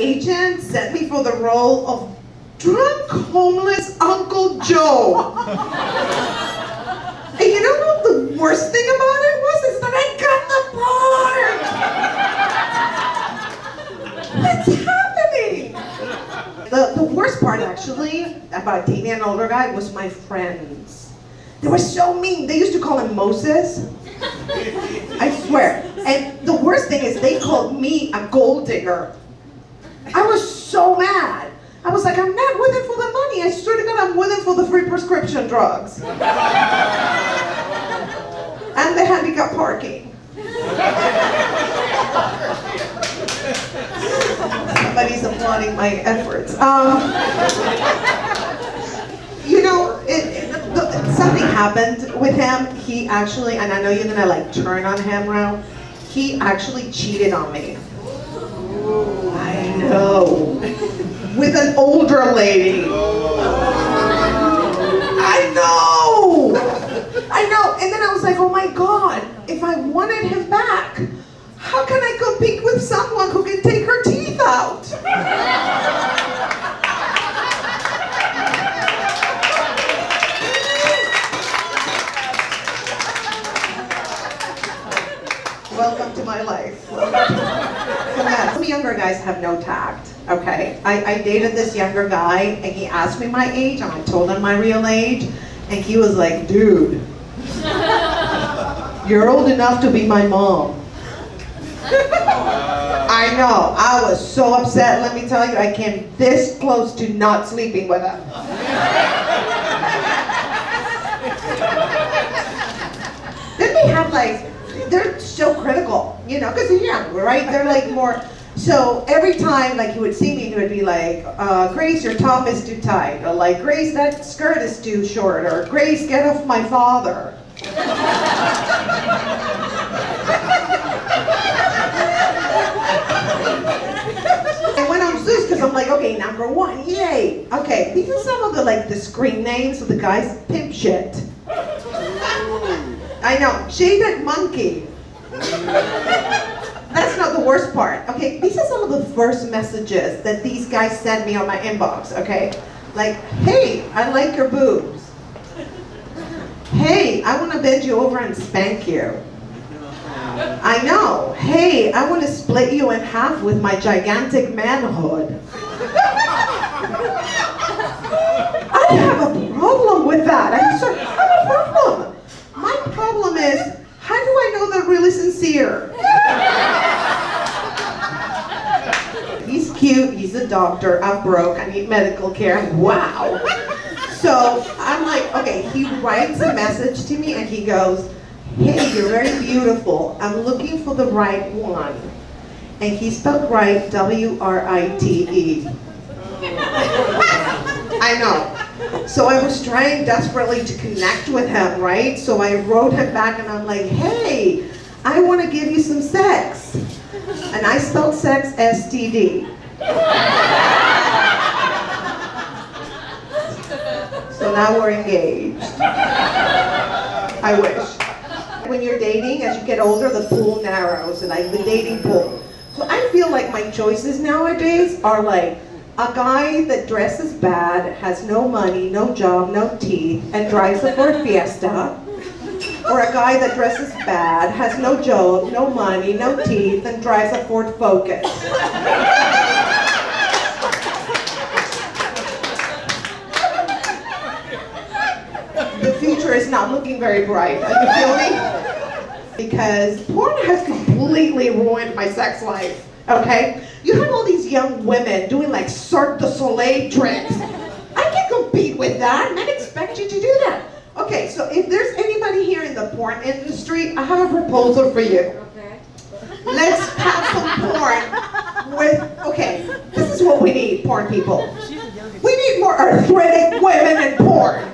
agent sent me for the role of drunk, homeless Uncle Joe. and you know what the worst thing about it was? Is that I got the part! What's happening? The, the worst part, actually, about dating an older guy was my friends. They were so mean. They used to call him Moses. I swear. And the worst thing is they called me a gold digger. I was so mad. I was like, I'm not with it for the money. I swear to God, I'm with it for the free prescription drugs. and the handicap parking. Somebody's applauding my efforts. Um, you know, it, it, something happened with him. He actually, and I know you're gonna like turn on him now. He actually cheated on me. Know. With an older lady. Oh. I know. Welcome to my life. Some younger guys have no tact, okay? I, I dated this younger guy and he asked me my age and I told him my real age and he was like, dude, you're old enough to be my mom. I know, I was so upset, let me tell you, I came this close to not sleeping with him. then they have like, they're so critical, you know, because they're young, right? They're like more, so every time like he would see me, he would be like, uh, Grace, your top is too tight, or like, Grace, that skirt is too short, or Grace, get off my father. I went on Zoosk because I'm like, okay, number one, yay. Okay, these are some of the like the screen names of the guys. Pimp shit. I know, shaded monkey. That's not the worst part. Okay, these are some of the first messages that these guys send me on my inbox. Okay, like, hey, I like your boobs. Hey, I want to bend you over and spank you. I know. Hey, I want to split you in half with my gigantic manhood. I have a problem with that. I'm sorry. I have a problem. My problem is, how do I know they're really sincere? he's cute, he's a doctor, I'm broke, I need medical care. Wow. So I'm like, okay, he writes a message to me and he goes, hey, you're very beautiful. I'm looking for the right one. And he spelled right, W-R-I-T-E. I know. So I was trying desperately to connect with him, right? So I wrote him back and I'm like, hey, I want to give you some sex. And I spelled sex S-T-D. So now we're engaged. I wish. When you're dating, as you get older, the pool narrows, and like the dating pool. So I feel like my choices nowadays are like a guy that dresses bad, has no money, no job, no teeth, and drives a Ford Fiesta. Or a guy that dresses bad, has no job, no money, no teeth, and drives a Ford Focus. the future is not looking very bright. Are you feel me? Because porn has completely ruined my sex life. Okay? You have all these young women doing like Cirque du Soleil tricks. I can't compete with that. Men expect you to do that. Okay, so if there's anybody here in the porn industry, I have a proposal for you. Okay. Let's have some porn with, okay, this is what we need, porn people. We need more arthritic women in porn.